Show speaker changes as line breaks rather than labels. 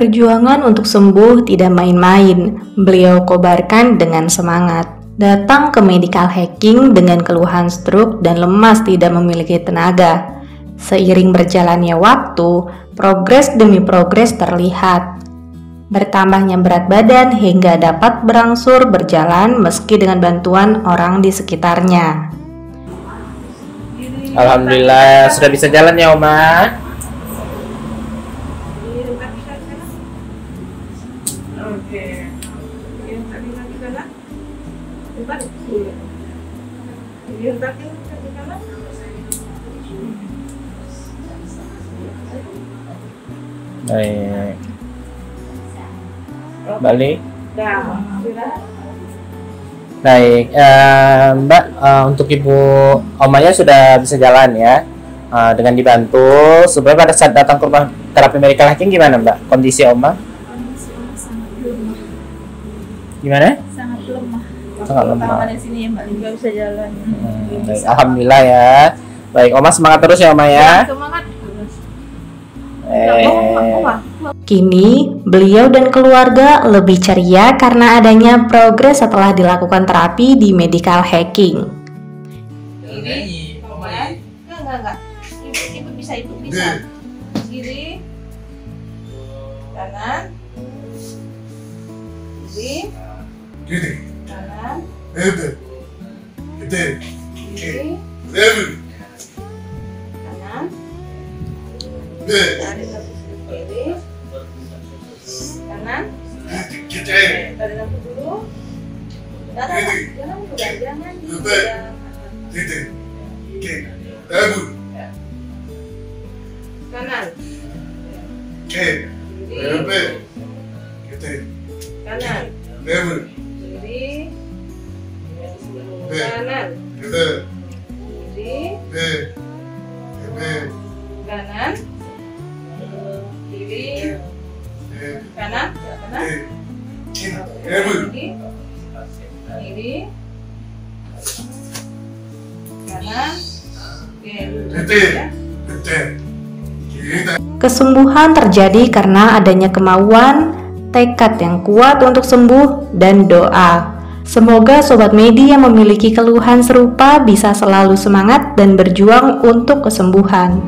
Perjuangan untuk sembuh tidak main-main, beliau kobarkan dengan semangat. Datang ke medical hacking dengan keluhan stroke dan lemas tidak memiliki tenaga. Seiring berjalannya waktu, progres demi progres terlihat. Bertambahnya berat badan hingga dapat berangsur berjalan meski dengan bantuan orang di sekitarnya.
Alhamdulillah sudah bisa jalan ya Oma. Baik. Balik. Baik, eh, Mbak, eh, untuk Ibu Omanya sudah bisa jalan ya, Eh, dengan dibantu. Supaya pada saat datang ke rumah terapi medical hacking gimana Mbak? Kondisi Oma? Gimana?
sangat lemah.
Sangat lemah.
Di sini ya Mbak nggak bisa jalan.
Hmm, baik, Alhamdulillah ya. Baik, Oma semangat terus ya Oma ya.
Semangat.
Eh,
Kini, beliau dan keluarga lebih ceria karena adanya progres setelah dilakukan terapi di medical hacking.
Kiri. Enggak, enggak, enggak. Ibu, ibu bisa, ibu bisa. Kiri. Kanan. Kiri.
Gini,
Kanan.
evet, gede,
Kiri. Kanan.
evet,
Tarik nafas ke kiri. Kanan.
gede,
Tarik nafas dulu. Jangan, jangan jangan.
Betul. gede, gede, evet,
Kanan.
gede,
Kiri.
evet, gede,
Kanan.
evet,
Kiri.
evet, evet,
Kanan. Kiri. Kanan. Kanan. Kiri. Kiri. Kanan. Kiri.
gede, gede,
Kesembuhan terjadi karena adanya kemauan, tekad yang kuat untuk sembuh, dan doa. Semoga sobat Medi yang memiliki keluhan serupa bisa selalu semangat dan berjuang untuk kesembuhan.